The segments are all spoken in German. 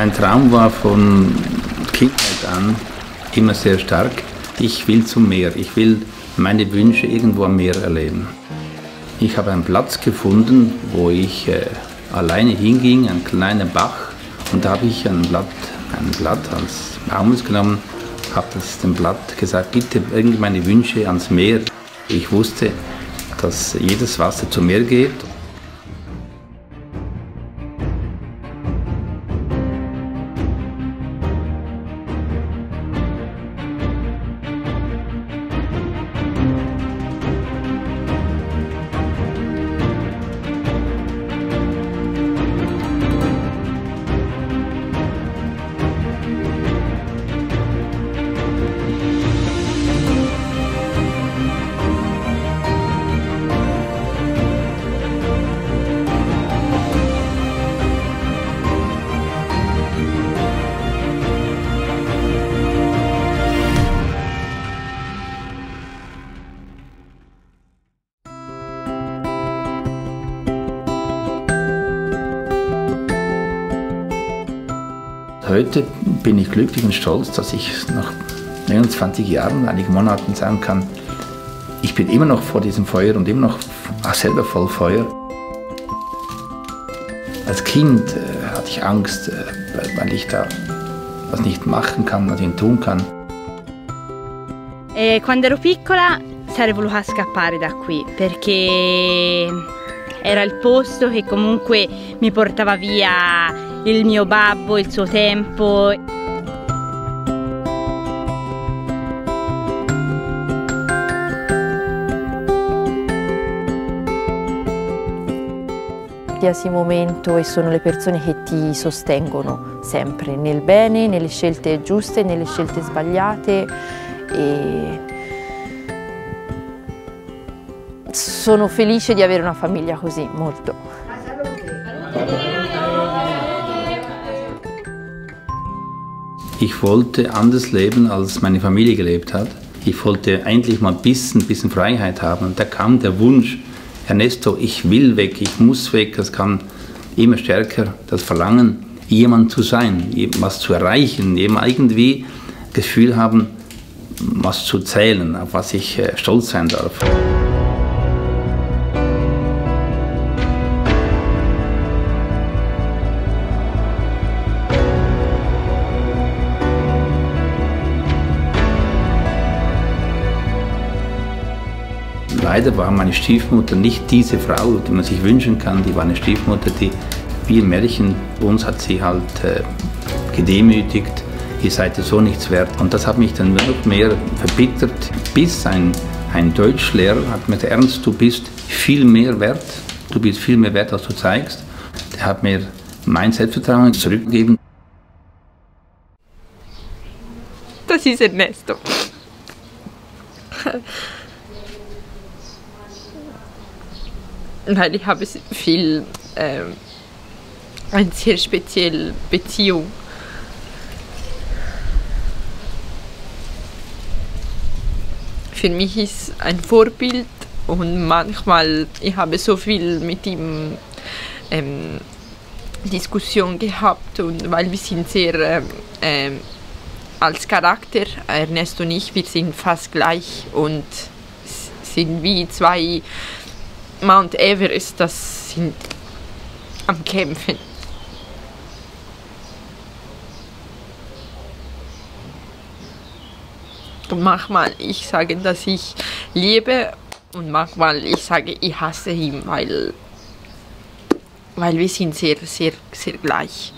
Ein Traum war von Kindheit an immer sehr stark. Ich will zum Meer. Ich will meine Wünsche irgendwo am Meer erleben. Ich habe einen Platz gefunden, wo ich äh, alleine hinging, ein kleiner Bach. Und da habe ich ein Blatt, ein Blatt als Baumels genommen, habe dem Blatt gesagt, bitte bring meine Wünsche ans Meer. Ich wusste, dass jedes Wasser zum Meer geht Heute bin ich glücklich und stolz, dass ich nach 29 Jahren, einigen Monaten sagen kann, ich bin immer noch vor diesem Feuer und immer noch selber voll Feuer. Als Kind äh, hatte ich Angst, äh, weil ich da was nicht machen kann, was ich tun kann. E quando ero piccola sarei voluta scappare da qui perché era il posto che comunque mi portava via il mio babbo, il suo tempo. qualsiasi momento e sono le persone che ti sostengono sempre, nel bene, nelle scelte giuste, nelle scelte sbagliate e sono felice di avere una famiglia così, molto. Ich wollte anders leben, als meine Familie gelebt hat. Ich wollte endlich mal ein bisschen, bisschen Freiheit haben. Und da kam der Wunsch, Ernesto, ich will weg, ich muss weg. Das kam immer stärker, das Verlangen, jemand zu sein, was zu erreichen, eben irgendwie Gefühl haben, was zu zählen, auf was ich äh, stolz sein darf. Leider war meine Stiefmutter nicht diese Frau, die man sich wünschen kann. Die war eine Stiefmutter, die wie ein Märchen, uns hat sie halt äh, gedemütigt, ihr seid so nichts wert. Und das hat mich dann noch mehr verbittert, bis ein, ein Deutschlehrer hat mir gesagt, Ernst, du bist viel mehr wert, du bist viel mehr wert, als du zeigst. Der hat mir mein Selbstvertrauen zurückgegeben. Das ist Ernesto. Weil ich habe viel äh, eine sehr spezielle Beziehung. Für mich ist ein Vorbild und manchmal ich habe so viel mit ihm ähm, Diskussion gehabt und weil wir sind sehr ähm, ähm, als Charakter Ernesto und ich wir sind fast gleich und sind wie zwei Mount Everest, das sind am Kämpfen. Und manchmal ich sage, dass ich liebe und manchmal ich sage, ich hasse ihn, weil, weil wir sind sehr, sehr, sehr gleich.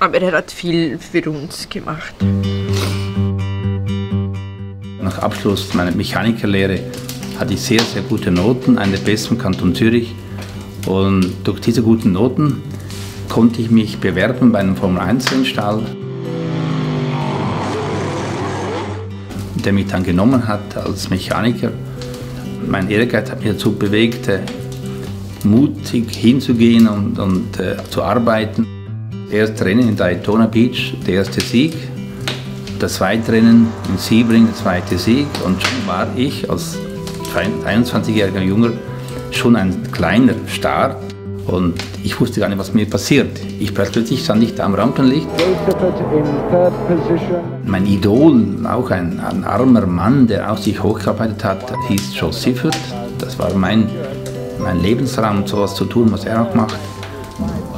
Aber er hat viel für uns gemacht. Abschluss meiner Mechanikerlehre hatte ich sehr, sehr gute Noten, eine der besten im Kanton Zürich. Und durch diese guten Noten konnte ich mich bewerben bei einem Formel-1-Rennstall, der mich dann genommen hat als Mechaniker. Mein Ehrgeiz hat mich dazu bewegt, äh, mutig hinzugehen und, und äh, zu arbeiten. Erste Rennen in Daytona Beach, der erste Sieg, das zweite Rennen in Sebring, der zweite Sieg. Und schon war ich als 21-jähriger Junger schon ein kleiner Star. Und ich wusste gar nicht, was mir passiert. Ich plötzlich stand ich da am Rampenlicht. Mein Idol, auch ein, ein armer Mann, der aus sich hochgearbeitet hat, hieß Joe Siffert. Das war mein, mein Lebensraum, sowas zu tun, was er auch macht.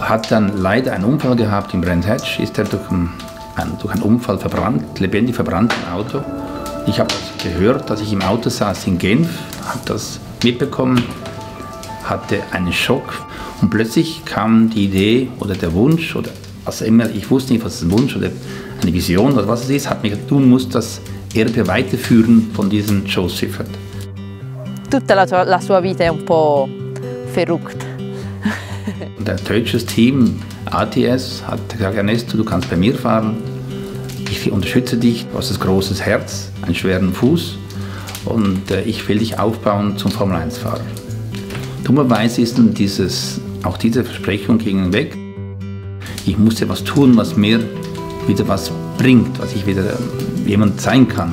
Hat dann leider einen Unfall gehabt im Brand Hatch, ist er durch einen, durch einen Unfall verbrannt, lebendig verbrannt im Auto. Ich habe gehört, dass ich im Auto saß in Genf, habe das mitbekommen, hatte einen Schock und plötzlich kam die Idee oder der Wunsch oder was immer, ich wusste nicht, was es ein Wunsch oder eine Vision oder was es ist, hat mir gesagt, du musst das Erbe weiterführen von diesem Joe Siffert. Tutta la, tua, la sua vita è un po' verrückt. Der deutsche Team ATS hat gesagt, Ernesto, du kannst bei mir fahren. Ich unterstütze dich, du hast ein großes Herz, einen schweren Fuß und äh, ich will dich aufbauen zum Formel-1-Fahrer. Dummerweise ist dann dieses, auch diese Versprechung ging weg. Ich musste was tun, was mir wieder was bringt, was ich wieder jemand sein kann.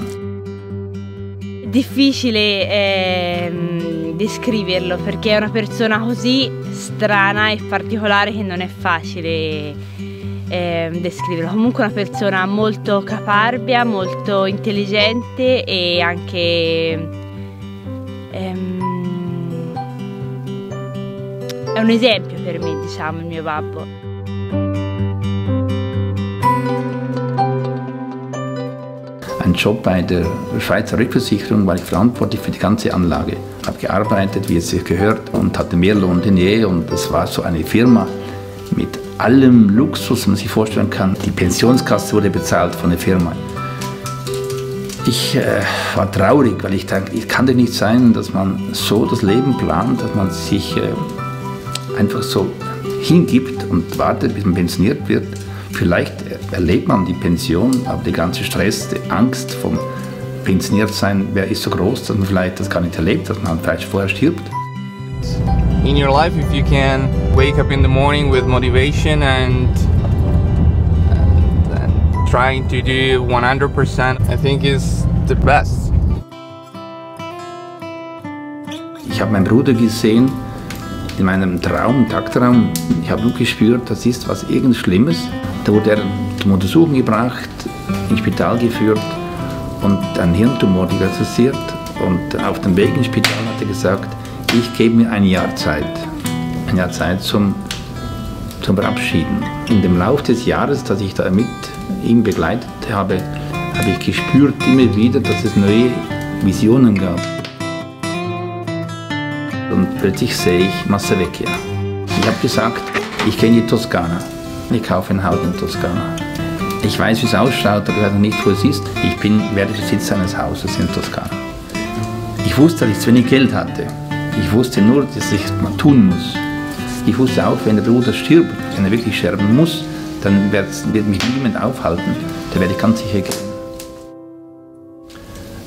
Difficile eh, descriverlo perché è una persona così strana e particolare che non è facile eh, descriverlo. Comunque una persona molto caparbia, molto intelligente e anche ehm, è un esempio per me, diciamo, il mio babbo. Ein Job bei der Schweizer Rückversicherung war ich verantwortlich für die ganze Anlage. Ich habe gearbeitet, wie es sich gehört und hatte mehr Lohn denn je und es war so eine Firma mit allem Luxus, was man sich vorstellen kann. Die Pensionskasse wurde bezahlt von der Firma. Ich äh, war traurig, weil ich dachte, es kann doch nicht sein, dass man so das Leben plant, dass man sich äh, einfach so hingibt und wartet, bis man pensioniert wird. Vielleicht erlebt man die Pension, aber der ganze Stress, die Angst vom Pensioniertsein wer ist so groß, dass man vielleicht das gar nicht erlebt, dass man vielleicht vorher stirbt. In your life, if you can wake up in the morning with motivation and, and, and trying to do 100%, I think is the best. Ich habe meinen Bruder gesehen, in meinem Traum, Tagtraum, ich habe nur gespürt, das ist was irgend Schlimmes. Da wurde er zum Untersuchen gebracht, ins Spital geführt und ein Hirntumor diagnostiziert. Und auf dem Weg ins Spital hat er gesagt, ich gebe mir ein Jahr Zeit. Ein Jahr Zeit zum, zum Verabschieden. In dem Lauf des Jahres, das ich da mit ihm begleitet habe, habe ich gespürt immer wieder, dass es neue Visionen gab und plötzlich sehe ich Massavecchia. Ich habe gesagt, ich in die Toskana. Ich kaufe ein Haus in Toskana. Ich weiß, wie es ausschaut, aber ich weiß noch nicht, wo es ist. Ich bin, werde Besitzer eines Hauses in Toskana. Ich wusste, dass ich zu wenig Geld hatte. Ich wusste nur, dass ich es mal tun muss. Ich wusste auch, wenn der Bruder stirbt, wenn er wirklich sterben muss, dann wird mich niemand aufhalten. Da werde ich ganz sicher gehen.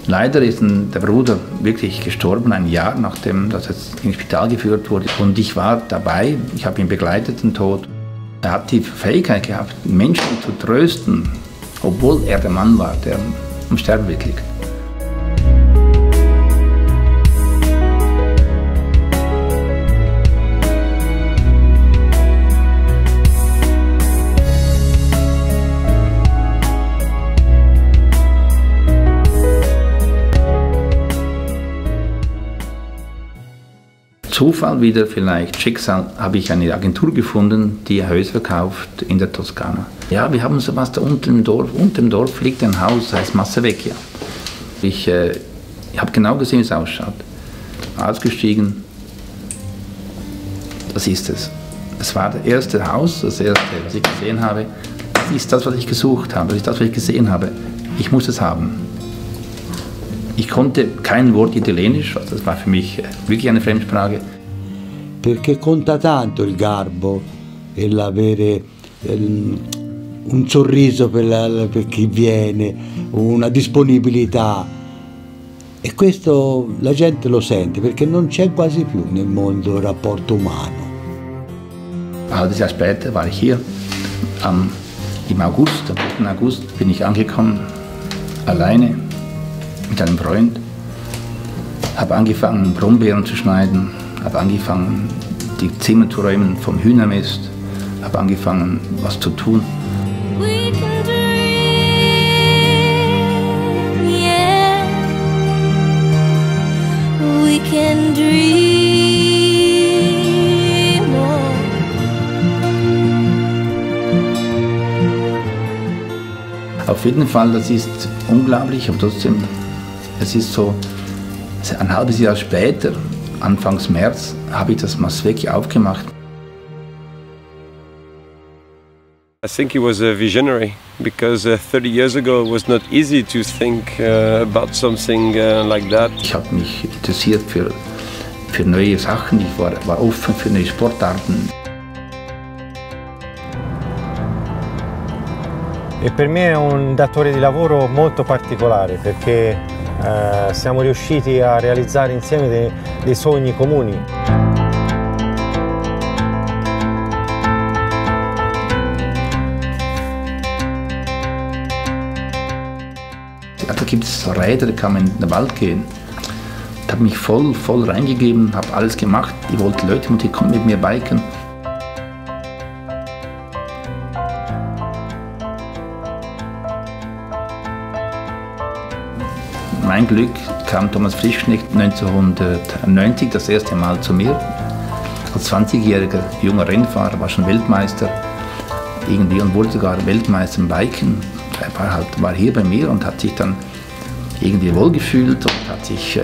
Leider ist der Bruder wirklich gestorben, ein Jahr nachdem er ins Spital geführt wurde. Und ich war dabei, ich habe ihn begleitet, den Tod. Er hat die Fähigkeit gehabt, Menschen zu trösten, obwohl er der Mann war, der am Sterbebett liegt. Zufall wieder, vielleicht Schicksal, habe ich eine Agentur gefunden, die Häuser verkauft in der Toskana. Ja, wir haben so was da unten im Dorf. Unten im Dorf liegt ein Haus, das heißt Massavecchia. Ich, äh, ich habe genau gesehen, wie es ausschaut. Ausgestiegen, das ist es. Es war das erste Haus, das erste, was ich gesehen habe. Das ist das, was ich gesucht habe, das ist das, was ich gesehen habe. Ich muss es haben. Ich konnte kein Wort Italienisch, also das war für mich äh, wirklich eine Fremdsprache. Perché conta tanto il garbo e l'avere un sorriso per, la, per chi viene, una disponibilità. E questo la gente lo sente perché non c'è quasi più nel mondo il rapporto umano. Halbes Jahr später war ich hier. Am, Im August, am 3. August, bin ich angekommen, alleine mit einem Freund, habe angefangen, Brombeeren zu schneiden, habe angefangen, die Zimmer zu räumen vom Hühnermist, habe angefangen, was zu tun. Auf jeden Fall, das ist unglaublich, aber trotzdem, es ist so, ein halbes Jahr später, Anfangs März, habe ich das Masweki aufgemacht. I think he was a visionary because uh, 30 years ago it was not easy to think uh, about something uh, like that. Ich habe mich interessiert für, für neue Sachen, ich war, war offen für neue Sportarten. E per me è un datore di lavoro molto particolare perché eh, siamo riusciti a realizzare insieme dei, dei sogni comuni. Da gibt es Räder, da kann man in den Wald gehen. Ich habe mich voll, voll reingegeben, habe alles gemacht. Ich wollte Leute motivieren, kommt mit mir biken. Mein Glück kam Thomas Frischknecht 1990 das erste Mal zu mir. Als 20-jähriger junger Rennfahrer, war schon Weltmeister irgendwie und wurde sogar Weltmeister im Biken. Er war, halt, war hier bei mir und hat sich dann irgendwie wohlgefühlt und hat sich äh,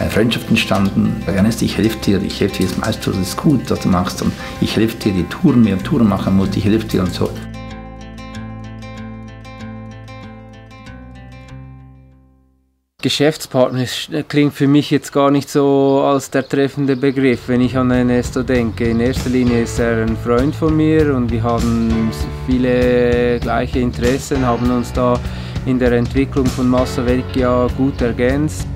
eine Freundschaft entstanden. Ernest, ich helfe dir, ich helfe dir, das ist gut, was du machst und ich helfe dir, die Touren, mehr Touren machen muss, ich helfe dir und so. Geschäftspartner ist- klingt für mich jetzt gar nicht so als der treffende Begriff, wenn ich an Ernesto denke. In erster Linie ist er ein Freund von mir und wir haben viele gleiche Interessen, haben uns da in der Entwicklung von Massa Vecchia gut ergänzt.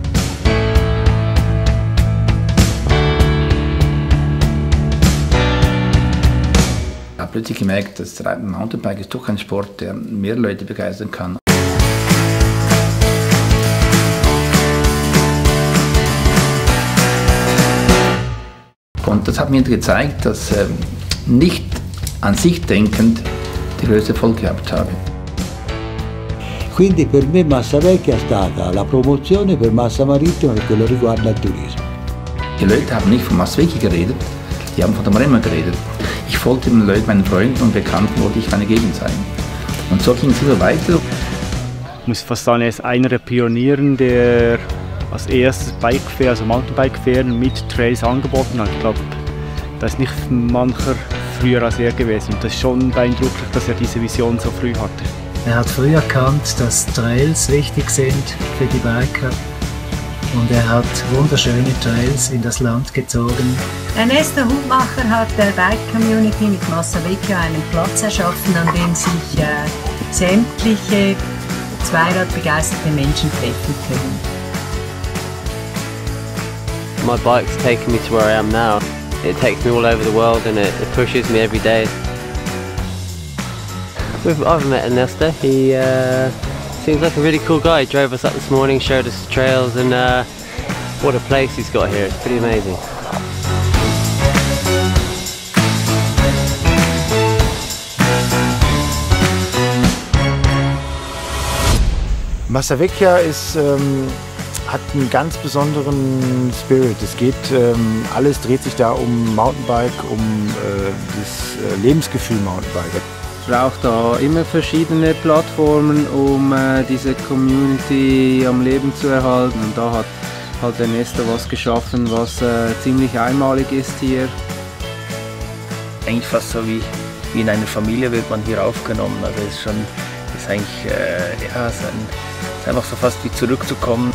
Ich habe plötzlich gemerkt, dass Mountainbike ist doch ein Sport, der mehr Leute begeistern kann. Und das hat mir gezeigt, dass ähm, nicht an sich denkend die größte Erfolg gehabt habe. Quindi per me Massa Vecchia è stata la promozione per Massa Marittima per quello riguarda il turismo. Die Leute haben nicht von Masweki geredet, die haben von dem Remmer geredet. Ich folgte den Leuten, meinen Freunden und Bekannten, wollte ich meine Gegend zeigen. Und so ging es immer weiter. Ich muss fast sagen, er ist einer der Pionieren, der als erstes Bikefair, also Mountainbike-Fähren mit Trails angeboten hat. Ich glaube, da ist nicht mancher früher als er gewesen. Und das ist schon beeindruckend, dass er diese Vision so früh hatte. Er hat früh erkannt, dass Trails wichtig sind für die Biker und er hat wunderschöne Trails in das Land gezogen. Ernesto Hutmacher hat der Bike-Community mit Massa Vecchia einen Platz erschaffen, an dem sich äh, sämtliche Zweiradbegeisterte Menschen treffen können. My bike's taken me to where I am now. It takes me all over the world and it, it pushes me every day. We've, I've met Ernesto. He uh, seems like a really cool guy. He drove us up this morning, showed us the trails, and uh, what a place he's got here. It's pretty amazing. Massa Vecchia ist, ähm, hat einen ganz besonderen Spirit. Es geht, ähm, alles dreht sich da um Mountainbike, um äh, das äh, Lebensgefühl Mountainbike. Es braucht da immer verschiedene Plattformen, um äh, diese Community am Leben zu erhalten. Und da hat halt Ernesto was geschaffen, was äh, ziemlich einmalig ist hier. eigentlich fast so wie, wie in einer Familie wird man hier aufgenommen. Also ist schon, ist eigentlich, äh, ja, ist, ein, es ist einfach so fast wie zurückzukommen.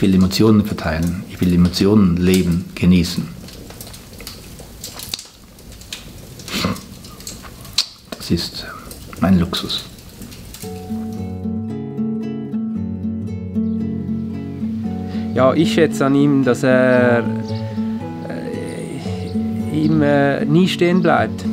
Ich will Emotionen verteilen, ich will Emotionen leben, genießen. Das ist mein Luxus. Ja, ich schätze an ihm, dass er äh, äh, nie stehen bleibt.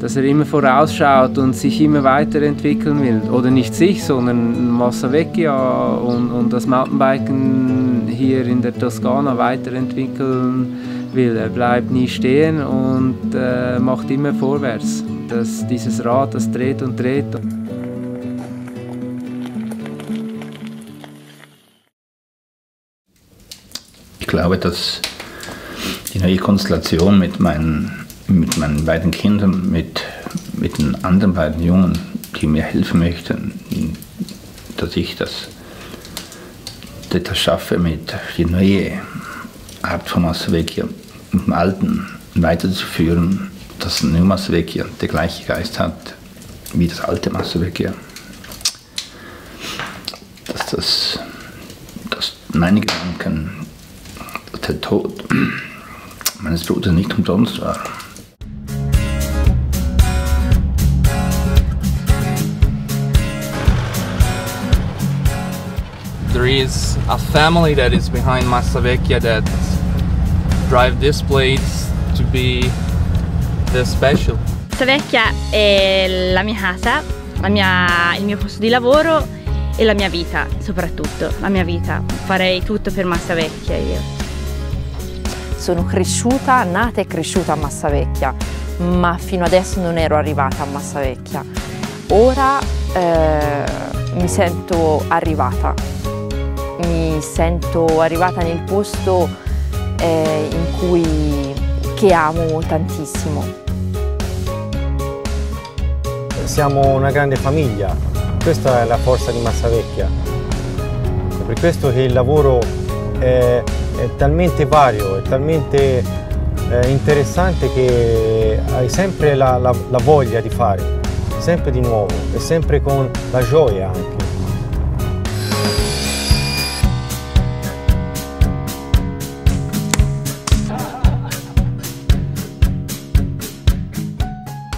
Dass er immer vorausschaut und sich immer weiterentwickeln will. Oder nicht sich, sondern Massa Vecchia und, und das Mountainbiken hier in der Toskana weiterentwickeln will. Er bleibt nie stehen und äh, macht immer vorwärts. Das, dieses Rad, das dreht und dreht. Ich glaube, dass die neue Konstellation mit meinen, mit meinen beiden Kindern, mit, mit den anderen beiden Jungen, die mir helfen möchten, dass ich das, das schaffe, mit die neue Art von Masvecchia mit dem Alten weiterzuführen, dass ein Masvecchia der gleiche Geist hat wie das alte Masvecchia. Dass das, dass meine Gedanken, der Tod meines Bruders nicht umsonst war. Is a family that is behind Massavecchia that drive this place to be the special. Vecchia è la mia casa, la mia, il mio posto di lavoro e la mia vita, soprattutto la mia vita. Farei tutto per Massa Vecchia io. Sono cresciuta, nata e cresciuta a Massavecchia, ma fino adesso non ero arrivata a Massavecchia. Ora eh, mi sento arrivata, mi sento arrivata nel posto eh, cui, che amo tantissimo. Siamo una grande famiglia, questa è la forza di Massavecchia. È per questo che il lavoro è, è talmente vario, è talmente eh, interessante che hai sempre la, la, la voglia di fare, sempre di nuovo e sempre con la gioia anche.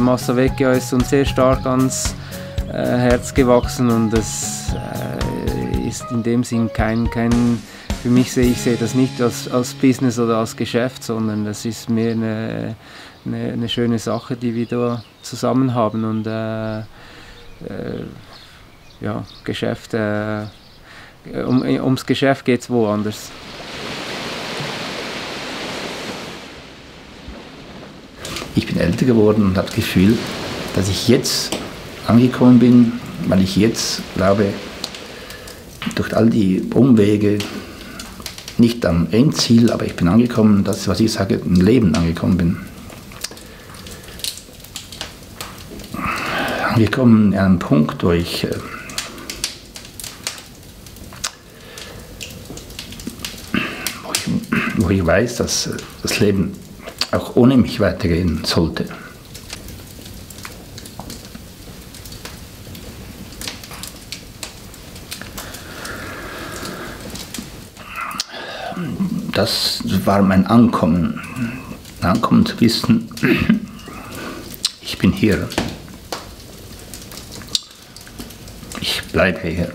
Massa Vecchia ist uns sehr stark ans äh, Herz gewachsen und es äh, ist in dem Sinn kein, kein für mich sehe ich sehe das nicht als, als Business oder als Geschäft, sondern das ist mehr eine, eine, eine schöne Sache, die wir da zusammen haben und äh, äh, ja, Geschäft, äh, um, ums Geschäft geht es woanders. Ich bin älter geworden und habe das Gefühl, dass ich jetzt angekommen bin, weil ich jetzt glaube, durch all die Umwege, nicht am Endziel, aber ich bin angekommen, das ist, was ich sage, im Leben angekommen bin. Angekommen an einem Punkt, wo ich, äh, wo ich, weiß, dass äh, das Leben auch ohne mich weitergehen sollte. Das war mein Ankommen. Ankommen zu wissen, ich bin hier. Ich bleibe hier.